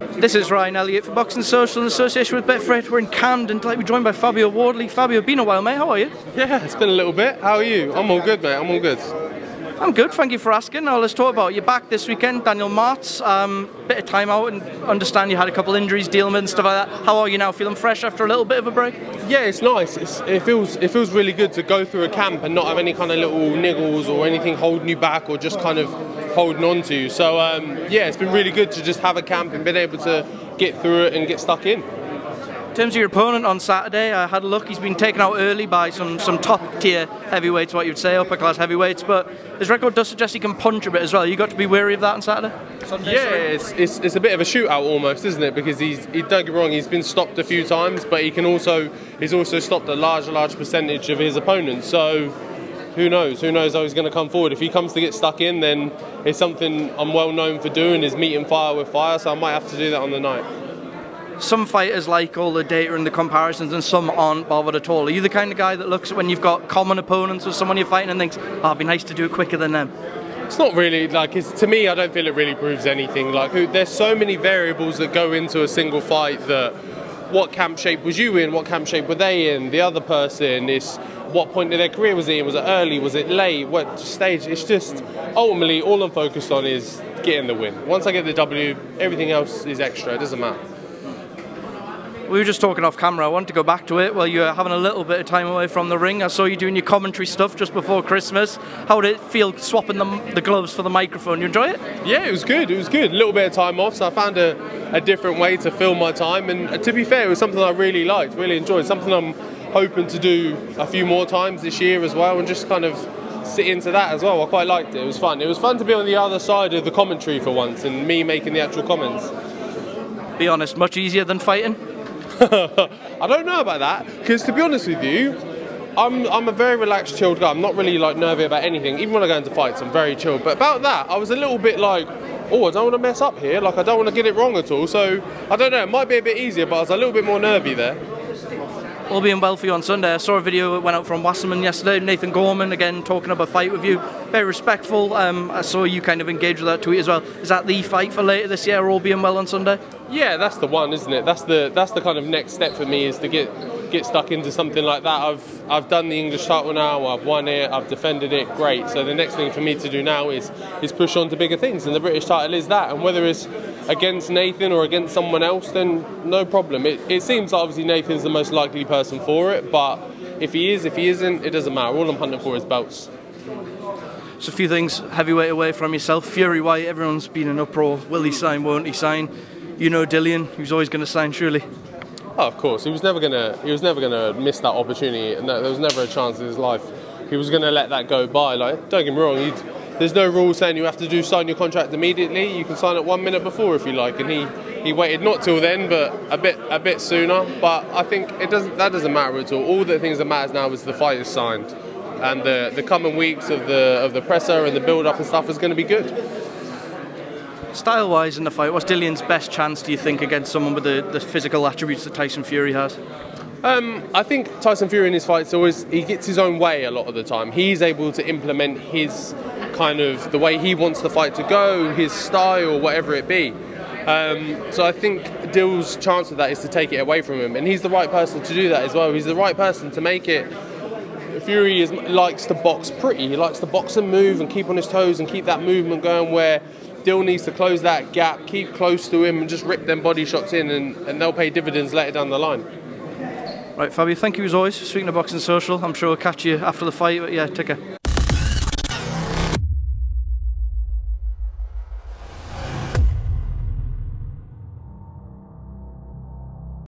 This is Ryan Elliott for Boxing Social in association with Betfred. We're in Camden, like we're joined by Fabio Wardley. Fabio, been a while, mate. How are you? Yeah, it's been a little bit. How are you? I'm all good, mate. I'm all good. I'm good, thank you for asking. Now let's talk about you back this weekend, Daniel Martz. Um, bit of time out and understand you had a couple injuries dealing with and stuff like that. How are you now? Feeling fresh after a little bit of a break? Yeah, it's nice. It's, it feels it feels really good to go through a camp and not have any kind of little niggles or anything holding you back or just kind of holding on to you. So um, yeah, it's been really good to just have a camp and been able to get through it and get stuck in. In terms of your opponent on Saturday, I had a look. He's been taken out early by some, some top tier heavyweights, what you'd say, upper class heavyweights. But his record does suggest he can punch a bit as well. You got to be wary of that on Saturday. Sunday, yeah, it's, it's, it's, a bit of a shootout almost, isn't it? Because he's he, don't get wrong, he's been stopped a few times, but he can also he's also stopped a large large percentage of his opponents. So who knows? Who knows how he's going to come forward? If he comes to get stuck in, then it's something I'm well known for doing is meeting fire with fire. So I might have to do that on the night some fighters like all the data and the comparisons and some aren't bothered at all. Are you the kind of guy that looks at when you've got common opponents or someone you're fighting and thinks, oh, it'd be nice to do it quicker than them? It's not really like to me. I don't feel it really proves anything. Like there's so many variables that go into a single fight that what camp shape was you in? What camp shape were they in? The other person is what point of their career was it in? Was it early? Was it late? What stage? It's just ultimately all I'm focused on is getting the win. Once I get the W, everything else is extra. It doesn't matter we were just talking off camera. I want to go back to it while you were having a little bit of time away from the ring. I saw you doing your commentary stuff just before Christmas. How did it feel swapping the, the gloves for the microphone? You enjoy it? Yeah, it was good. It was good. A little bit of time off, so I found a, a different way to fill my time. And to be fair, it was something I really liked, really enjoyed. Something I'm hoping to do a few more times this year as well, and just kind of sit into that as well. I quite liked it. It was fun. It was fun to be on the other side of the commentary for once, and me making the actual comments. Be honest, much easier than fighting. I don't know about that because to be honest with you, I'm I'm a very relaxed, chilled guy. I'm not really like nervy about anything. Even when I go into fights, I'm very chilled. But about that, I was a little bit like, oh, I don't want to mess up here. Like I don't want to get it wrong at all. So I don't know. It might be a bit easier, but I was a little bit more nervy there all being well for you on Sunday. I saw a video that went out from Wasserman yesterday, Nathan Gorman again talking about a fight with you. Very respectful. Um, I saw you kind of engage with that tweet as well. Is that the fight for later this year, all being well on Sunday? Yeah, that's the one, isn't it? That's the that's the kind of next step for me is to get get stuck into something like that. I've I've done the English title now. I've won it. I've defended it. Great. So the next thing for me to do now is is push on to bigger things, and the British title is that. And whether it's against Nathan or against someone else, then no problem. It, it seems obviously Nathan's the most likely person for it, but if he is, if he isn't, it doesn't matter. All I'm hunting for is belts. So a few things heavyweight away from yourself. Fury Whyte, everyone's been in uproar. Will he sign? Won't he sign? You know Dillian, he's always going to sign, surely. Oh, of course, he was never gonna. He was never gonna miss that opportunity, and there was never a chance in his life he was gonna let that go by. Like, don't get me wrong, there's no rule saying you have to do sign your contract immediately. You can sign it one minute before if you like, and he, he waited not till then, but a bit a bit sooner. But I think it doesn't that doesn't matter at all. All the things that matters now is the fight is signed, and the the coming weeks of the of the presser and the build up and stuff is going to be good. Style wise in the fight, what's Dillian's best chance do you think against someone with the, the physical attributes that Tyson Fury has? Um, I think Tyson Fury in his fights always he gets his own way a lot of the time. He's able to implement his kind of the way he wants the fight to go, his style, whatever it be. Um, so I think Dill's chance of that is to take it away from him, and he's the right person to do that as well. He's the right person to make it. Fury is, likes to box pretty. He likes to box and move and keep on his toes and keep that movement going. Where Dill needs to close that gap, keep close to him, and just rip them body shots in, and, and they'll pay dividends later down the line. Right, Fabio, thank you as always. Speaking of Boxing Social, I'm sure we'll catch you after the fight. But yeah, take care.